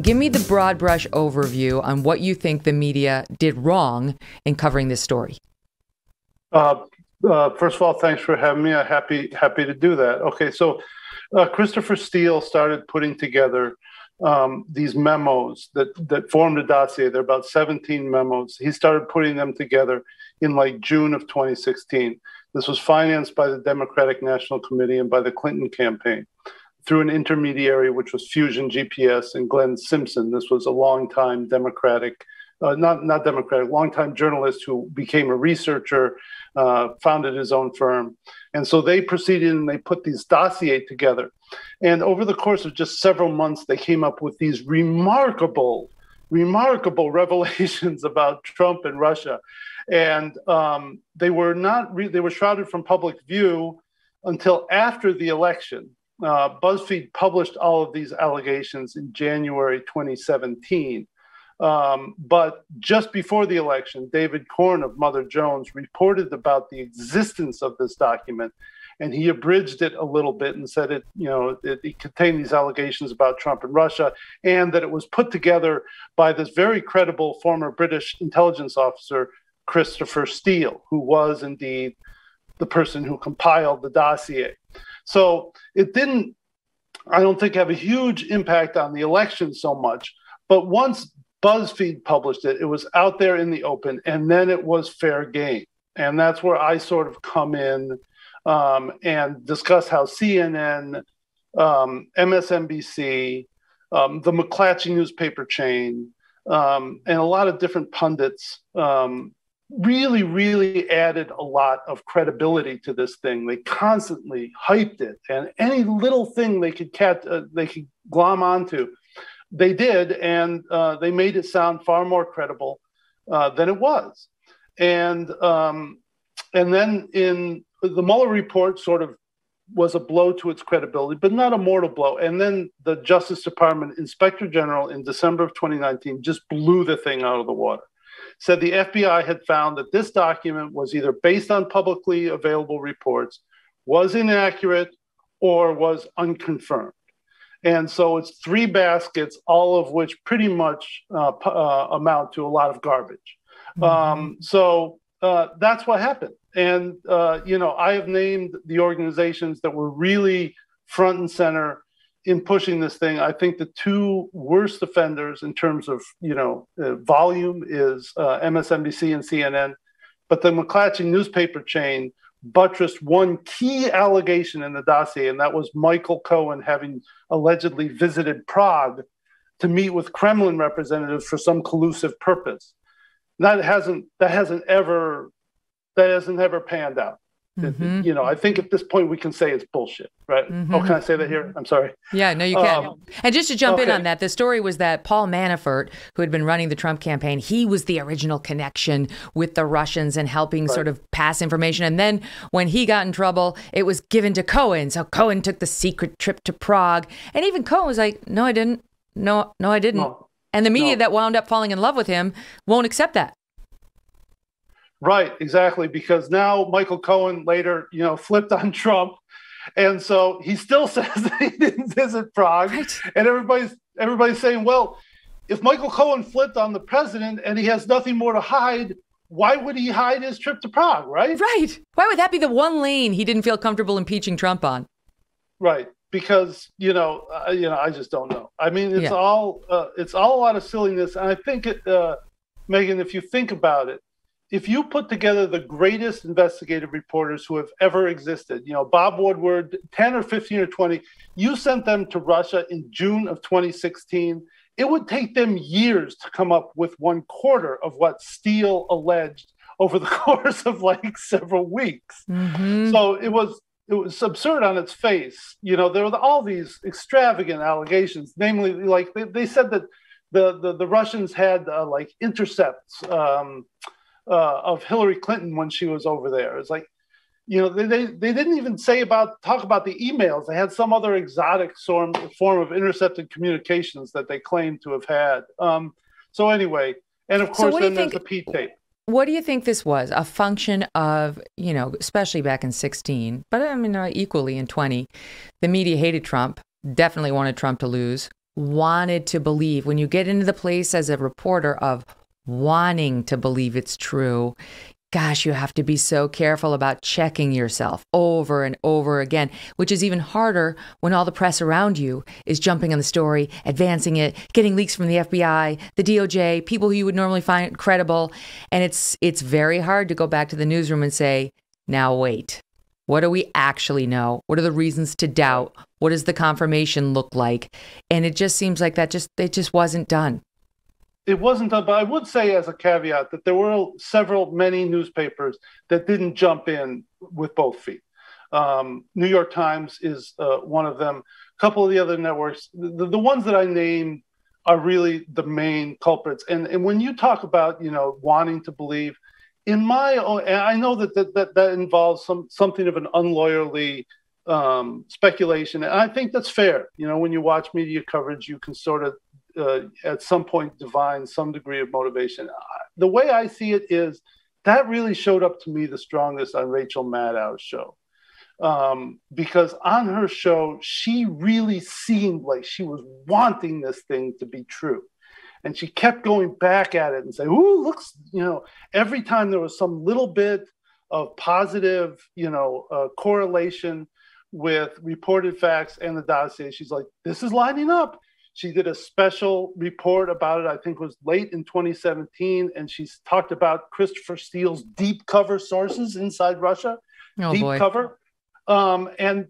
give me the broad brush overview on what you think the media did wrong in covering this story. Uh, uh, first of all, thanks for having me. I'm happy happy to do that. Okay, so uh, Christopher Steele started putting together um, these memos that that formed a dossier. There are about 17 memos. He started putting them together in like June of 2016. This was financed by the Democratic National Committee and by the Clinton campaign through an intermediary, which was Fusion GPS and Glenn Simpson. This was a longtime Democratic, uh, not not Democratic, longtime journalist who became a researcher, uh, founded his own firm, and so they proceeded and they put these dossier together. And over the course of just several months, they came up with these remarkable, remarkable revelations about Trump and Russia, and um, they were not re- they were shrouded from public view until after the election uh, BuzzFeed published all of these allegations in January 2017. Um, but just before the election, David Corn of Mother Jones reported about the existence of this document, and he abridged it a little bit and said it, you know, it, it contained these allegations about Trump and Russia, and that it was put together by this very credible former British intelligence officer, Christopher Steele, who was indeed the person who compiled the dossier. So it didn't, I don't think, have a huge impact on the election so much. But once BuzzFeed published it, it was out there in the open, and then it was fair game. And that's where I sort of come in um, and discuss how CNN, um, MSNBC, um, the McClatchy newspaper chain, um, and a lot of different pundits um, really, really added a lot of credibility to this thing. They constantly hyped it, and any little thing they could catch, uh, they could glom onto, they did, and uh, they made it sound far more credible uh, than it was. And um, and then in the Mueller report, sort of was a blow to its credibility, but not a mortal blow. And then the Justice Department Inspector General in December of 2019 just blew the thing out of the water said the FBI had found that this document was either based on publicly available reports, was inaccurate, or was unconfirmed. And so it's three baskets, all of which pretty much uh, uh, amount to a lot of garbage. Mm-hmm. Um, so uh, that's what happened. And, uh, you know, I have named the organizations that were really front and center in pushing this thing, I think the two worst offenders in terms of you know uh, volume is uh, MSNBC and CNN, but the McClatchy newspaper chain buttressed one key allegation in the dossier, and that was Michael Cohen having allegedly visited Prague to meet with Kremlin representatives for some collusive purpose. That hasn't that hasn't ever that hasn't ever panned out. Mm-hmm. You know, I think at this point we can say it's bullshit, right? Mm-hmm. Oh, can I say that here? I'm sorry. Yeah, no, you can. Um, and just to jump okay. in on that, the story was that Paul Manafort, who had been running the Trump campaign, he was the original connection with the Russians and helping right. sort of pass information. And then when he got in trouble, it was given to Cohen. So Cohen took the secret trip to Prague, and even Cohen was like, "No, I didn't. No, no, I didn't." No. And the media no. that wound up falling in love with him won't accept that. Right, exactly. Because now Michael Cohen later, you know, flipped on Trump. And so he still says that he didn't visit Prague. Right. And everybody's everybody's saying, well, if Michael Cohen flipped on the president and he has nothing more to hide, why would he hide his trip to Prague, right? Right. Why would that be the one lane he didn't feel comfortable impeaching Trump on? Right. Because you know, uh, you know, I just don't know. I mean, it's yeah. all uh, it's all a lot of silliness, and I think it, uh, Megyn, if you think about it, if you put together the greatest investigative reporters who have ever existed, you know, Bob Woodward, 10 or 15 or 20, you sent them to Russia in June of 2016, it would take them years to come up with one quarter of what Steele alleged over the course of like several weeks. Mm-hmm. So it was it was absurd on its face. You know, there were all these extravagant allegations, namely, like they, they said that the, the, the Russians had uh, like intercepts. Um, uh, of Hillary Clinton when she was over there. It's like, you know, they, they, they didn't even say about talk about the emails. They had some other exotic form form of intercepted communications that they claimed to have had. Um, so anyway, and of course, so then there's the P tape. What do you think this was? A function of, you know, especially back in 16, but I mean, uh, equally in 20, the media hated Trump, definitely wanted Trump to lose. wanted to believe. When you get into the place as a reporter of wanting to believe it's true, gosh, you have to be so careful about checking yourself over and over again, which is even harder when all the press around you is jumping on the story, advancing it, getting leaks from the FBI, the DOJ, people who you would normally find credible, and it's it's very hard to go back to the newsroom and say, "Now wait. What do we actually know? What are the reasons to doubt? What does the confirmation look like?" And it just seems like that just it just wasn't done it wasn't done, but I would say as a caveat that there were several, many newspapers that didn't jump in with both feet. Um, New York Times is uh, one of them. A couple of the other networks, the, the ones that I named are really the main culprits. And, and when you talk about, you know, wanting to believe, in my own, I know that that, that, that involves some something of an unlawyerly um, speculation. And I think that's fair. You know, when you watch media coverage, you can sort of uh, at some point divine some degree of motivation. The way I see it is that really showed up to me the strongest on Rachel Maddow's show. Um, because on her show, she really seemed like she was wanting this thing to be true. And she kept going back at it and saying, Ooh, looks, you know, every time there was some little bit of positive, you know, uh, correlation with reported facts and the dossier, she's like, This is lining up she did a special report about it, I think was late in 2017, and she's talked about Christopher Steele's deep cover sources inside Russia. Oh, deep boy. cover. Um, and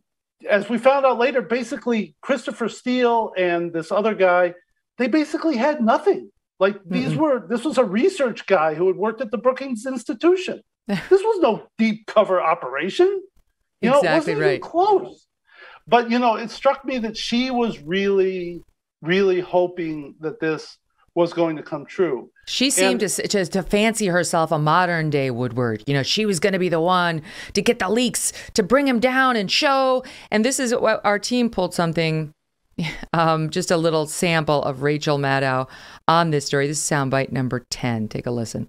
as we found out later, basically Christopher Steele and this other guy, they basically had nothing. Like these mm-hmm. were this was a research guy who had worked at the Brookings Institution. this was no deep cover operation. You know, it wasn't right. even close. But you know, it struck me that she was really really hoping that this was going to come true. She seemed and, to, to, to fancy herself a modern day Woodward. You know, she was going to be the one to get the leaks, to bring him down and show. And this is what our team pulled something, um, just a little sample of Rachel Maddow on this story. This is soundbite number 10. Take a listen.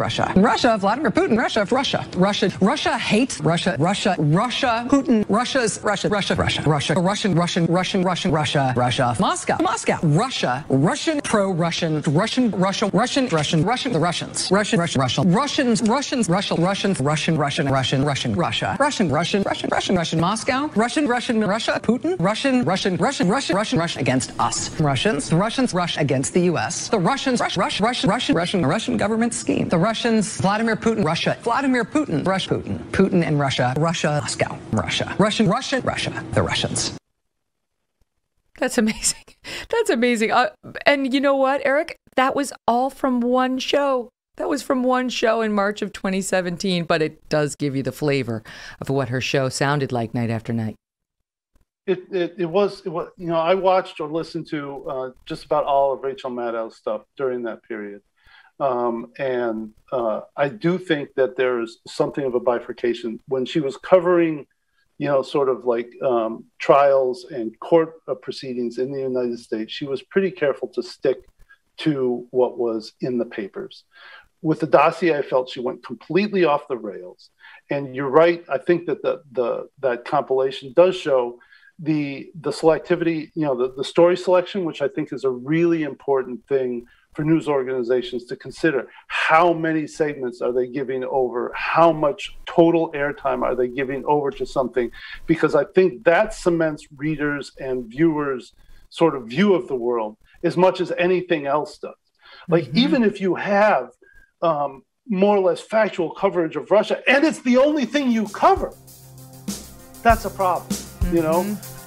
Russia. Russia, Vladimir Putin, Russia, Russia, Russia, Russia hates Russia, Russia, Russia, Putin, Russia's Russia, Russia, Russia, Russia, Russian, Russian, Russian, Russian, Russia, Russia, Moscow, Moscow, Russia, Russian, pro-Russian, Russian, Russia, Russian, Russian, Russian, the Russians, Russian, Russian, Russian, Russians, Russians, Russia, Russians, Russian, Russian, Russian, Russian, Russia, Russian, Russian, Russian, Russian, Russian, Moscow, Russian, Russian, Russia, Putin, Russian, Russian, Russian, Russian, Russian, Russian against us, Russians, Russians, Russia against the U.S., the Russians, Russian, Russian, Russian, Russian, Russian government scheme, Russians, Vladimir Vladimir Putin, Russia. Vladimir Putin, Russia. Putin. Putin and Russia. Russia, Moscow, Russia. Russian, Russian, Russia. The Russians. That's amazing. That's amazing. Uh, and you know what, Erik? That was all from one show. That was from one show in March of 2017, but it does give you the flavor of what her show sounded like night after night. It, it, it was, it was, you know, I watched or listened to uh, just about all of Rachel Maddow's stuff during that period. Um, and uh, I do think that there's something of a bifurcation when she was covering, you know, sort of like um, trials and court uh, proceedings in the United States. She was pretty careful to stick to what was in the papers. With the dossier, I felt she went completely off the rails. And you're right. I think that the, the that compilation does show the the selectivity, you know, the, the story selection, which I think is a really important thing for news organizations to consider how many segments are they giving over how much total airtime are they giving over to something because i think that cements readers and viewers sort of view of the world as much as anything else does like mm-hmm. even if you have um, more or less factual coverage of russia and it's the only thing you cover that's a problem mm-hmm. you know mm-hmm